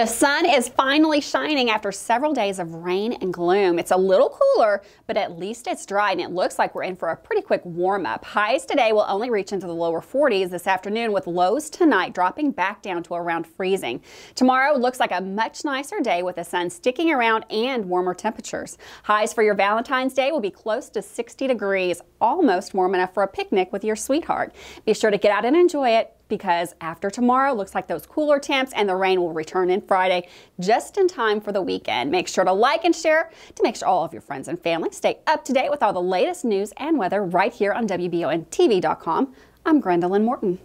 The sun is finally shining after several days of rain and gloom. It's a little cooler, but at least it's dry and it looks like we're in for a pretty quick warm up. Highs today will only reach into the lower 40s this afternoon with lows tonight dropping back down to around freezing. Tomorrow looks like a much nicer day with the sun sticking around and warmer temperatures. Highs for your Valentine's Day will be close to 60 degrees, almost warm enough for a picnic with your sweetheart. Be sure to get out and enjoy it because after tomorrow, looks like those cooler temps and the rain will return in Friday just in time for the weekend. Make sure to like and share to make sure all of your friends and family stay up to date with all the latest news and weather right here on WBONTV.com. I'm Gwendolyn Morton.